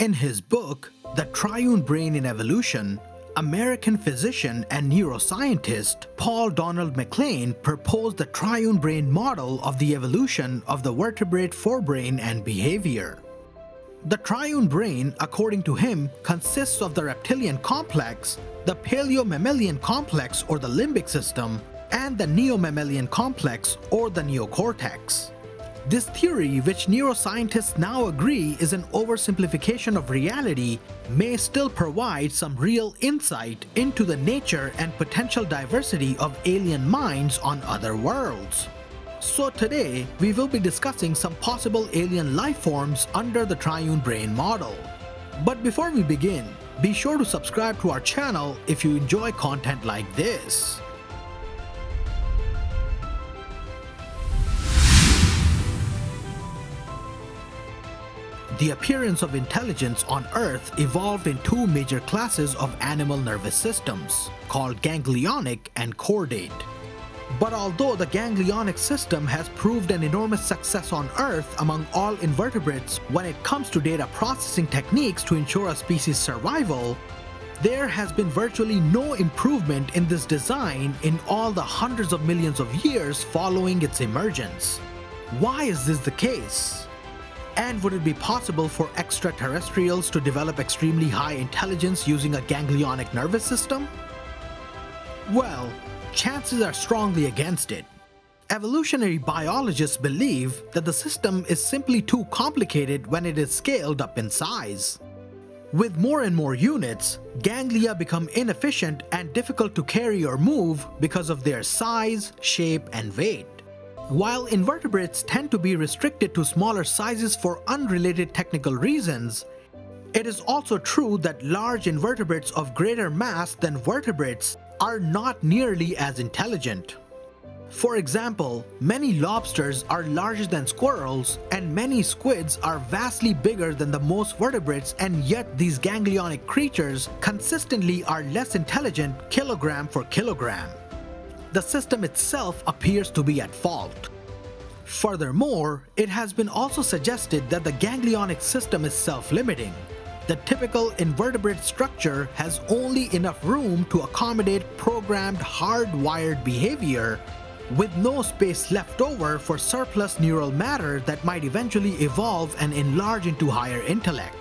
In his book, The Triune Brain in Evolution, American physician and neuroscientist Paul Donald MacLean proposed the triune brain model of the evolution of the vertebrate forebrain and behavior. The triune brain, according to him, consists of the reptilian complex, the paleomammalian complex or the limbic system, and the neomammalian complex or the neocortex. This theory, which neuroscientists now agree is an oversimplification of reality, may still provide some real insight into the nature and potential diversity of alien minds on other worlds. So today, we will be discussing some possible alien life forms under the triune brain model. But before we begin, be sure to subscribe to our channel if you enjoy content like this. The appearance of intelligence on Earth evolved in two major classes of animal nervous systems, called ganglionic and chordate. But although the ganglionic system has proved an enormous success on Earth among all invertebrates when it comes to data processing techniques to ensure a species' survival, there has been virtually no improvement in this design in all the hundreds of millions of years following its emergence. Why is this the case? And would it be possible for extraterrestrials to develop extremely high intelligence using a ganglionic nervous system? Well, chances are strongly against it. Evolutionary biologists believe that the system is simply too complicated when it is scaled up in size. With more and more units, ganglia become inefficient and difficult to carry or move because of their size, shape, and weight. While invertebrates tend to be restricted to smaller sizes for unrelated technical reasons, it is also true that large invertebrates of greater mass than vertebrates are not nearly as intelligent. For example, many lobsters are larger than squirrels, and many squids are vastly bigger than the most vertebrates, and yet these ganglionic creatures consistently are less intelligent kilogram for kilogram the system itself appears to be at fault. Furthermore, it has been also suggested that the ganglionic system is self-limiting. The typical invertebrate structure has only enough room to accommodate programmed hardwired behavior with no space left over for surplus neural matter that might eventually evolve and enlarge into higher intellect.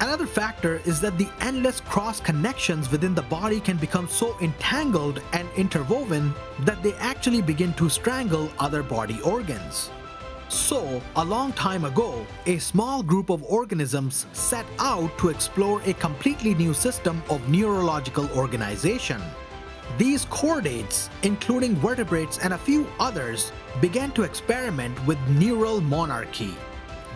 Another factor is that the endless cross connections within the body can become so entangled and interwoven that they actually begin to strangle other body organs. So, a long time ago, a small group of organisms set out to explore a completely new system of neurological organization. These chordates, including vertebrates and a few others, began to experiment with neural monarchy,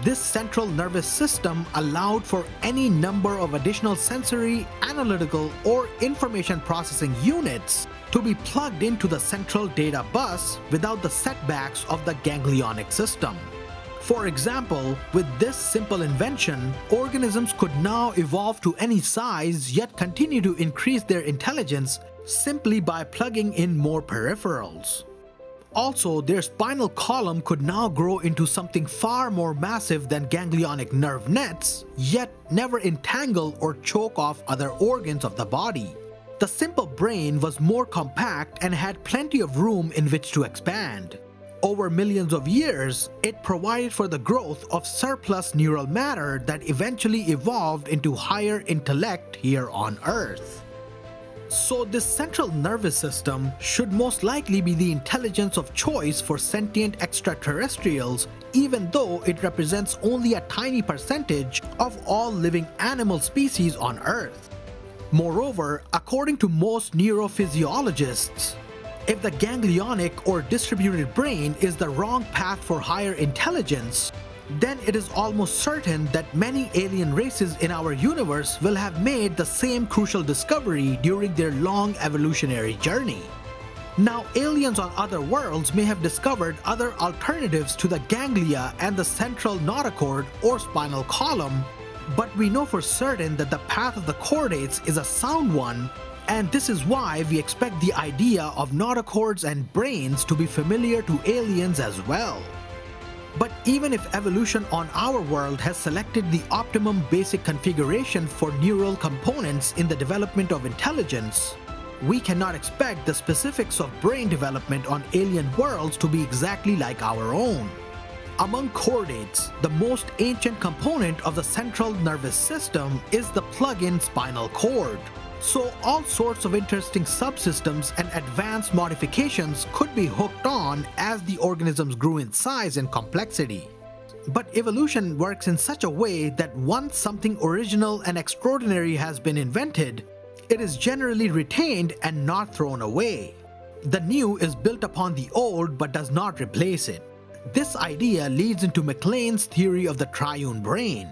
this central nervous system allowed for any number of additional sensory, analytical, or information processing units to be plugged into the central data bus without the setbacks of the ganglionic system. For example, with this simple invention, organisms could now evolve to any size yet continue to increase their intelligence simply by plugging in more peripherals. Also, their spinal column could now grow into something far more massive than ganglionic nerve nets, yet never entangle or choke off other organs of the body. The simple brain was more compact and had plenty of room in which to expand. Over millions of years, it provided for the growth of surplus neural matter that eventually evolved into higher intellect here on Earth. So this central nervous system should most likely be the intelligence of choice for sentient extraterrestrials even though it represents only a tiny percentage of all living animal species on Earth. Moreover, according to most neurophysiologists, if the ganglionic or distributed brain is the wrong path for higher intelligence, then it is almost certain that many alien races in our universe will have made the same crucial discovery during their long evolutionary journey. Now, aliens on other worlds may have discovered other alternatives to the ganglia and the central notochord or spinal column, but we know for certain that the path of the chordates is a sound one, and this is why we expect the idea of notochords and brains to be familiar to aliens as well. But even if evolution on our world has selected the optimum basic configuration for neural components in the development of intelligence, we cannot expect the specifics of brain development on alien worlds to be exactly like our own. Among chordates, the most ancient component of the central nervous system is the plug-in spinal cord. So all sorts of interesting subsystems and advanced modifications could be hooked on as the organisms grew in size and complexity. But evolution works in such a way that once something original and extraordinary has been invented, it is generally retained and not thrown away. The new is built upon the old but does not replace it. This idea leads into MacLean's theory of the triune brain.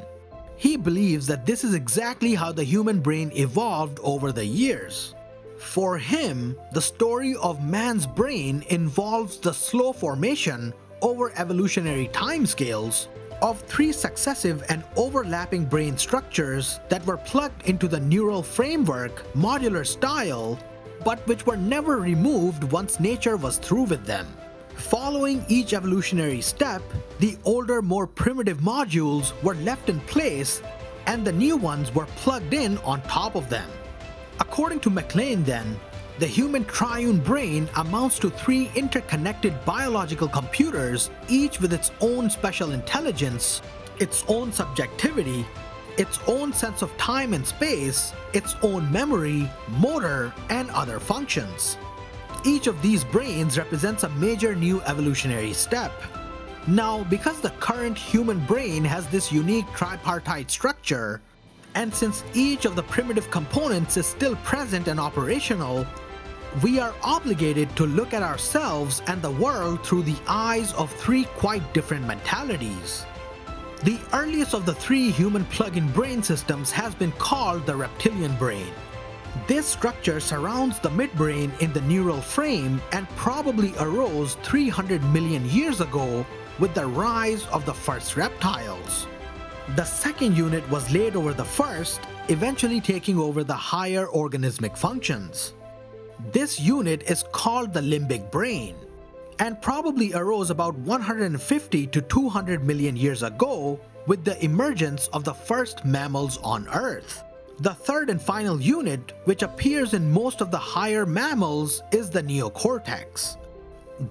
He believes that this is exactly how the human brain evolved over the years. For him, the story of man's brain involves the slow formation over evolutionary timescales of three successive and overlapping brain structures that were plugged into the neural framework modular style, but which were never removed once nature was through with them. Following each evolutionary step, the older, more primitive modules were left in place and the new ones were plugged in on top of them. According to MacLean then, the human triune brain amounts to three interconnected biological computers, each with its own special intelligence, its own subjectivity, its own sense of time and space, its own memory, motor, and other functions. Each of these brains represents a major new evolutionary step. Now, because the current human brain has this unique tripartite structure, and since each of the primitive components is still present and operational, we are obligated to look at ourselves and the world through the eyes of three quite different mentalities. The earliest of the three human plug-in brain systems has been called the reptilian brain. This structure surrounds the midbrain in the neural frame and probably arose 300 million years ago with the rise of the first reptiles. The second unit was laid over the first, eventually taking over the higher organismic functions. This unit is called the limbic brain and probably arose about 150 to 200 million years ago with the emergence of the first mammals on Earth. The third and final unit, which appears in most of the higher mammals, is the neocortex.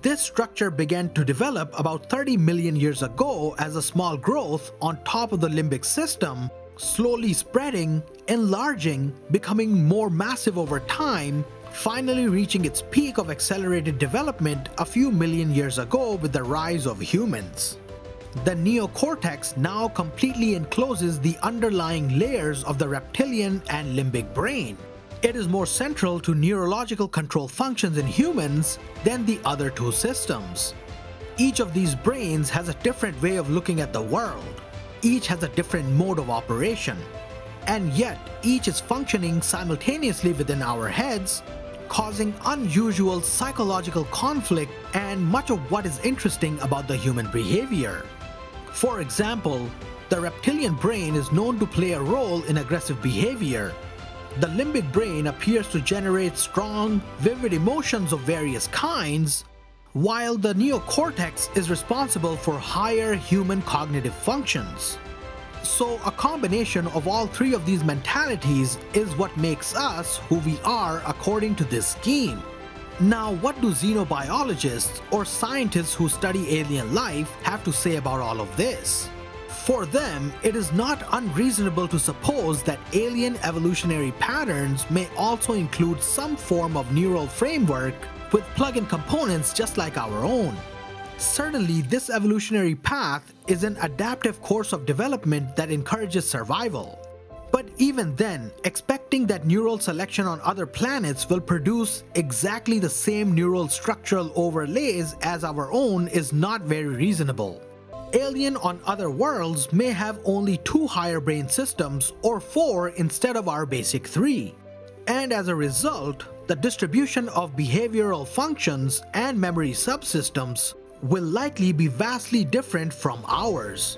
This structure began to develop about 30 million years ago as a small growth on top of the limbic system, slowly spreading, enlarging, becoming more massive over time, finally reaching its peak of accelerated development a few million years ago with the rise of humans. The neocortex now completely encloses the underlying layers of the reptilian and limbic brain. It is more central to neurological control functions in humans than the other two systems. Each of these brains has a different way of looking at the world. Each has a different mode of operation. And yet, each is functioning simultaneously within our heads, causing unusual psychological conflict and much of what is interesting about the human behavior. For example, the reptilian brain is known to play a role in aggressive behavior. The limbic brain appears to generate strong, vivid emotions of various kinds, while the neocortex is responsible for higher human cognitive functions. So a combination of all three of these mentalities is what makes us who we are according to this scheme. Now, what do xenobiologists or scientists who study alien life have to say about all of this? For them, it is not unreasonable to suppose that alien evolutionary patterns may also include some form of neural framework with plug-in components just like our own. Certainly, this evolutionary path is an adaptive course of development that encourages survival. But even then, expecting that neural selection on other planets will produce exactly the same neural structural overlays as our own is not very reasonable. Alien on other worlds may have only two higher brain systems or four instead of our basic three. And as a result, the distribution of behavioral functions and memory subsystems will likely be vastly different from ours.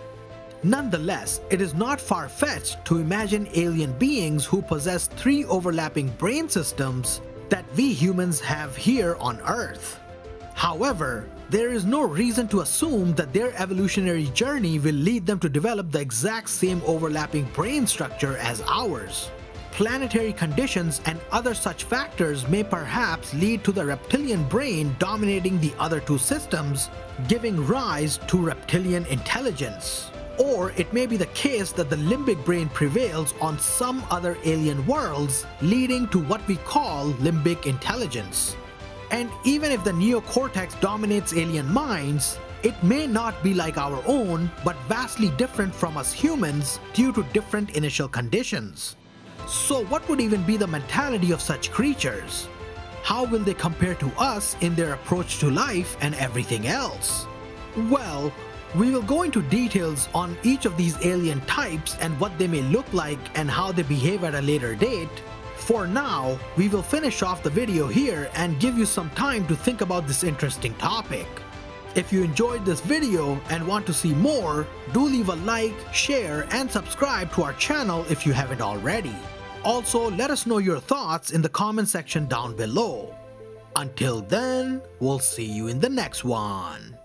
Nonetheless, it is not far-fetched to imagine alien beings who possess three overlapping brain systems that we humans have here on Earth. However, there is no reason to assume that their evolutionary journey will lead them to develop the exact same overlapping brain structure as ours. Planetary conditions and other such factors may perhaps lead to the reptilian brain dominating the other two systems, giving rise to reptilian intelligence. Or it may be the case that the limbic brain prevails on some other alien worlds, leading to what we call limbic intelligence. And even if the neocortex dominates alien minds, it may not be like our own, but vastly different from us humans due to different initial conditions. So what would even be the mentality of such creatures? How will they compare to us in their approach to life and everything else? Well, we will go into details on each of these alien types and what they may look like and how they behave at a later date, for now, we will finish off the video here and give you some time to think about this interesting topic. If you enjoyed this video and want to see more, do leave a like, share, and subscribe to our channel if you haven't already. Also, let us know your thoughts in the comment section down below. Until then, we'll see you in the next one.